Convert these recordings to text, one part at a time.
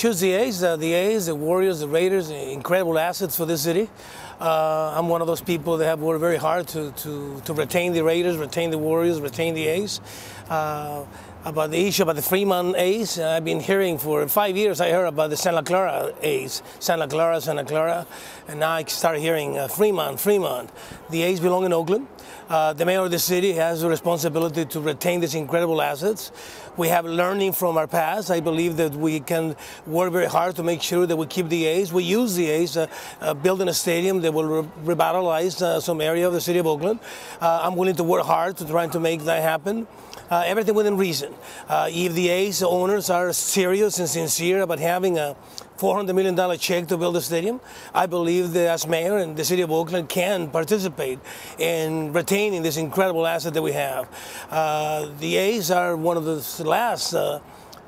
choose the A's. Uh, the A's, the Warriors, the Raiders, incredible assets for this city. Uh, I'm one of those people that have worked very hard to, to, to retain the Raiders, retain the Warriors, retain the A's. Uh, about the issue about the Fremont A's, I've been hearing for five years. I heard about the Santa Clara A's, Santa Clara, Santa Clara, and now I start hearing uh, Fremont, Fremont. The A's belong in Oakland. Uh, the mayor of the city has the responsibility to retain these incredible assets. We have learning from our past. I believe that we can work very hard to make sure that we keep the A's. We use the A's, uh, uh, building a stadium that will re- revitalize uh, some area of the city of Oakland. Uh, I'm willing to work hard to try to make that happen. Uh, everything within reason. Uh, if the A's owners are serious and sincere about having a $400 million check to build a stadium, I believe that as mayor and the city of Oakland can participate in retaining this incredible asset that we have. The A's are one of the last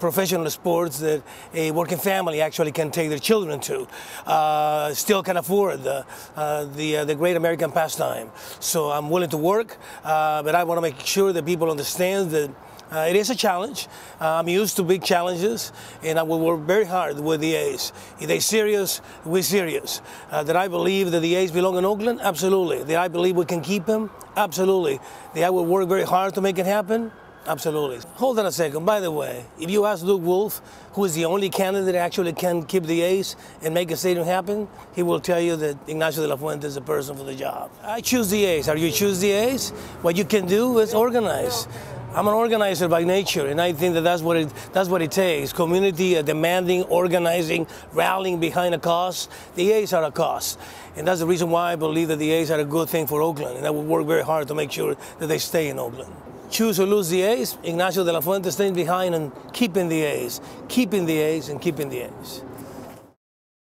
professional sports that a working family actually can take their children to. Uh, still can afford the, uh, the, uh, the great American pastime. So I'm willing to work, uh, but I want to make sure that people understand that uh, it is a challenge. Uh, I'm used to big challenges, and I will work very hard with the A's. If they're serious, we're serious. Uh, that I believe that the A's belong in Oakland? Absolutely. That I believe we can keep them? Absolutely. That I will work very hard to make it happen? Absolutely. Hold on a second. By the way, if you ask Lew Wolff, who is the only candidate that actually can keep the A's and make a stadium happen, he will tell you that Ignacio de la Fuente is the person for the job. I choose the A's. Are you choose the A's? What you can do is organize. I'm an organizer by nature, and I think that that's what it, that's what it takes. Community uh, demanding, organizing, rallying behind a cause. The A's are a cause. And that's the reason why I believe that the A's are a good thing for Oakland, and I will work very hard to make sure that they stay in Oakland. Choose or lose the A's, Ignacio de la Fuente staying behind and keeping the A's, keeping the A's, and keeping the A's.